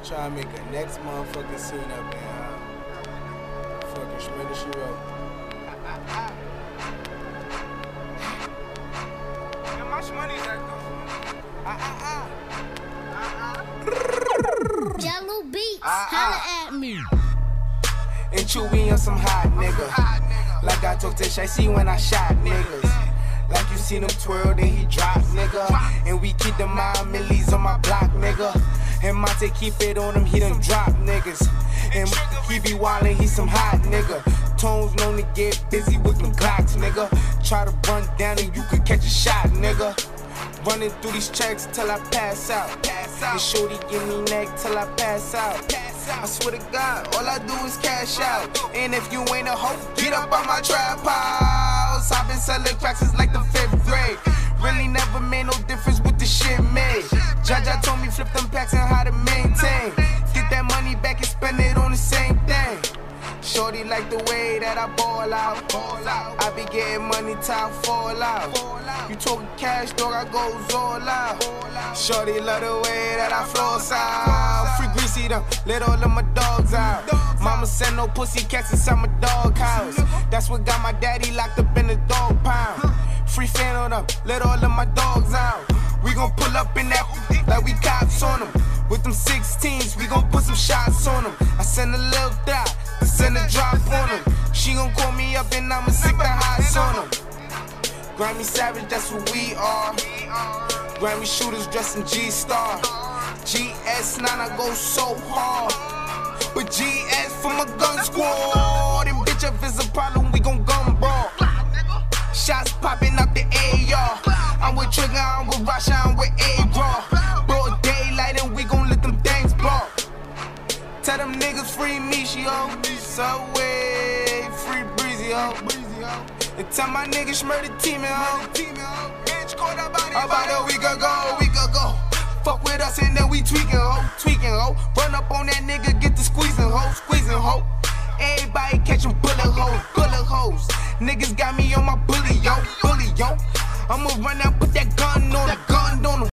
I try to make a next motherfucking scene up in uh, fucking Shredder She Wrote. How much money is that though? Ah, ah, Jahlil Beats, Ah, holla at me. ah. And Chewy on some hot nigga. Hot nigga. Like I told Tish, I see when I shot niggas. Like you seen him twirl, then he drop, nigga. And we keep the mind millies And Monte keep it on him, he done drop niggas. And he be wildin', he some hot nigga. Tones known to get busy with them Glocks, nigga. Try to run down and you could catch a shot, nigga. Running through these checks till I pass out. Pass out. And shorty give me neck till I pass out. Pass out. I swear to God, all I do is cash out. And if you ain't a hoe, get up on my trap house. I've been selling cracks since like the fifth grade. Really never made no difference Shorty like the way that I ball out. Ball out. I be getting money I fall out. You talking cash, dog, I goes all out. Shorty love the way that I floss out. Free Greezy them, let all of my dogs out. Mama send no pussy cats inside my dog house. That's what got my daddy locked up in the dog pound. Free fan on them, let all of my dogs out. We gon' pull up in that like we cops on them. With them 16s, we gon' put some shots on them. I send a little dot, send a drop on. She gon' call me up and I'ma sick the highs on them. Grammy Savage, that's what we are. Grammy shooters dressed in G Star. GS9, I go so hard. But GS for my gun squad. And bitch, if it's a problem, we gon' gun brawl. Shots popping out the AR. I'm with Trigger, I'm with Rasha, I'm with A-Raw. Subway, free breezy ho. And tell my niggas murder team ho. Bitch, caught up body. About a week ago, week ago. Fuck with us and then we tweaking ho, tweaking ho. Run up on that nigga, get the squeezing ho, squeezing ho. Everybody catching bullet holes, bullet holes. Niggas got me on my bully yo, bully yo. I'ma run out,